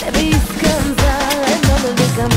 Sebi iskan za, eno me ligam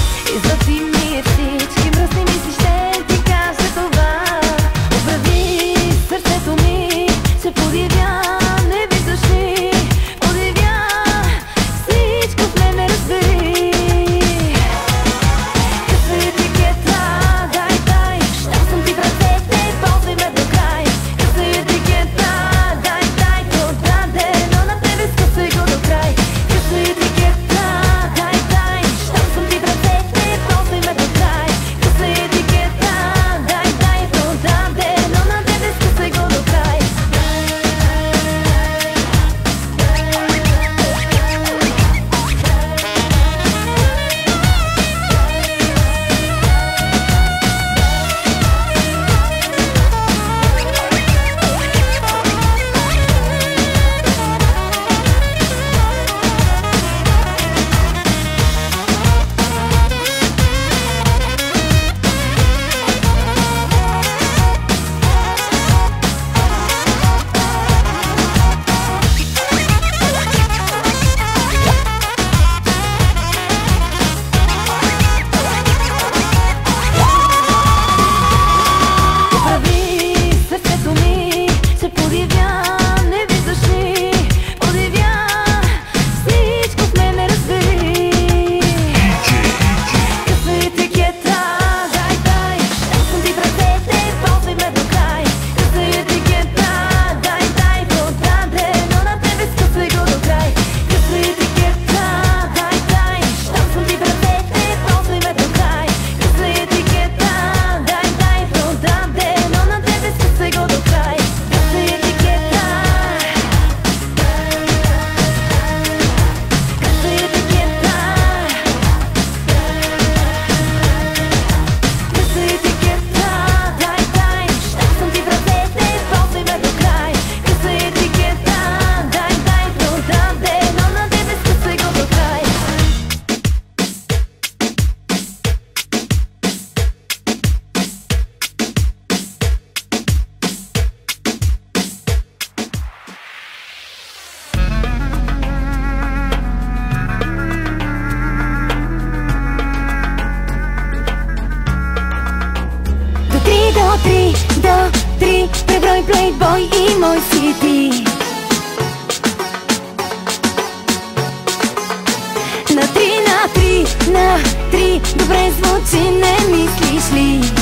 си ти На три, на три, на три Добре звучи, не мислиш ли?